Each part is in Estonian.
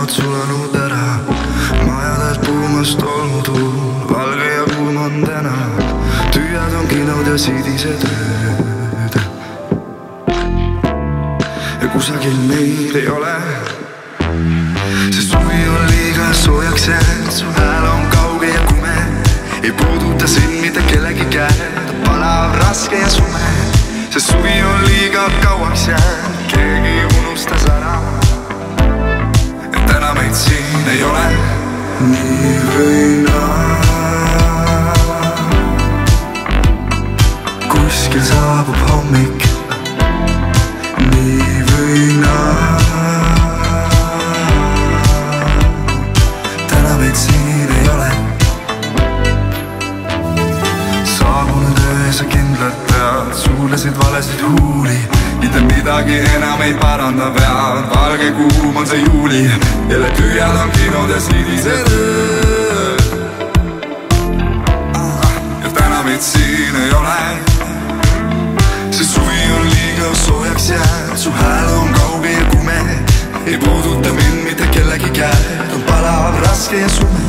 näevad sulanud ära. Majadelt puumas tolmutuul, valge ja kuum on täna. Tühjad on kinod ja siidised ööd. Ja kusagil meid ei ole. See suvi on liiga soojaks jäänud, su hääl on kauge ja kume. Ei puuduta sind mitte kellegi käed, palav, raske ja sume. See suvi on liiga kauaks jäänud, tead suulesid valesid huuli. Mitte midagi enam ei paranda pead valge kuum on see juuli jälle tühjad on kinod ja sinised ööd ja täna meid siin ei ole. See suvi on liiga soojaks jäänud, su hääl on kauge ja kume. Ei puuduta mind mitte kellegi käed, on palav, raske ja sume.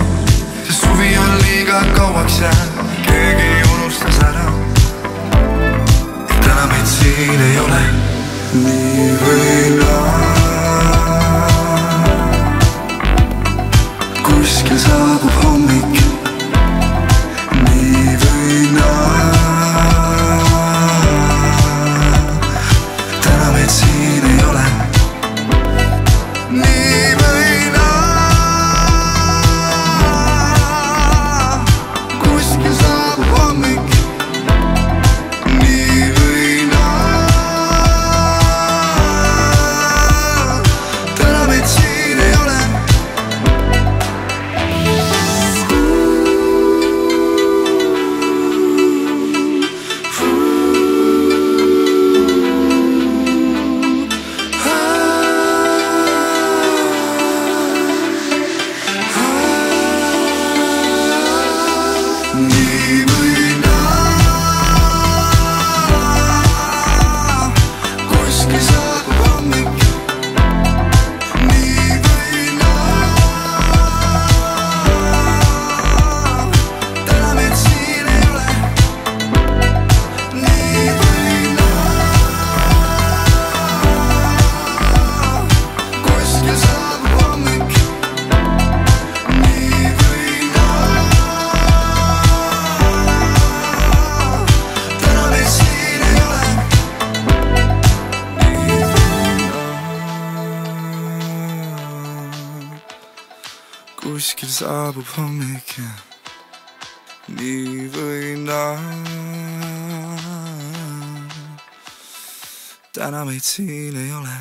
See suvi on liiga kauaks jäänud, keegi unustas ära Leave a you kuskil saabub hommik ja nii või naa täna meid siin ei ole